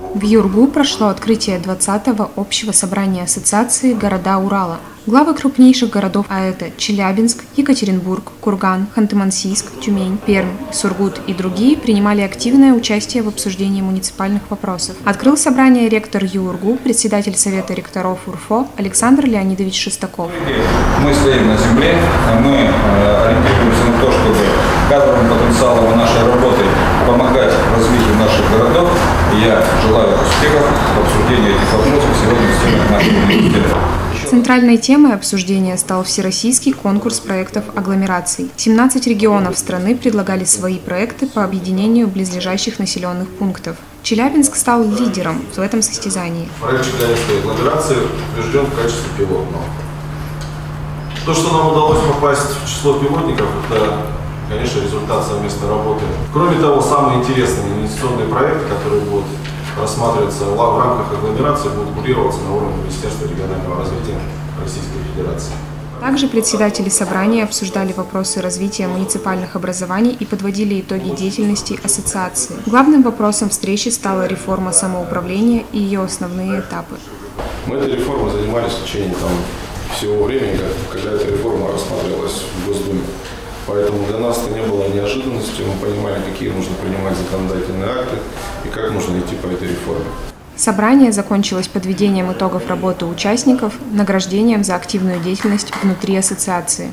В Юргу прошло открытие 20-го общего собрания Ассоциации «Города Урала». Главы крупнейших городов, а это Челябинск, Екатеринбург, Курган, Ханты-Мансийск, Тюмень, Пермь, Сургут и другие, принимали активное участие в обсуждении муниципальных вопросов. Открыл собрание ректор ЮРГУ, председатель Совета ректоров УРФО Александр Леонидович Шестаков. Мы стоим на земле, мы э, ориентируемся на то, чтобы кадровым потенциалом нашей работы помогать развитию наших городов. И я желаю успехов в обсуждении этих вопросов сегодня в стенах нашего университета. Центральной темой обсуждения стал всероссийский конкурс проектов агломераций. 17 регионов страны предлагали свои проекты по объединению близлежащих населенных пунктов. Челябинск стал лидером в этом состязании. Проект Челябинской агломерации утвержден в качестве пилотного. То, что нам удалось попасть в число пилотников, это, конечно, результат совместной работы. Кроме того, самые интересные инвестиционные проекты, которые будут рассматриваться в рамках агломерации, будут курироваться на уровне Министерства регионального развития Российской Федерации. Также председатели собрания обсуждали вопросы развития муниципальных образований и подводили итоги деятельности ассоциации. Главным вопросом встречи стала реформа самоуправления и ее основные этапы. Мы этой реформой занимались в течение там, всего времени, когда эта реформа рассматривалась в Госдуме. Поэтому для нас это не было неожиданностью, мы понимали, какие нужно принимать законодательные акты и как нужно идти по этой реформе. Собрание закончилось подведением итогов работы участников, награждением за активную деятельность внутри ассоциации.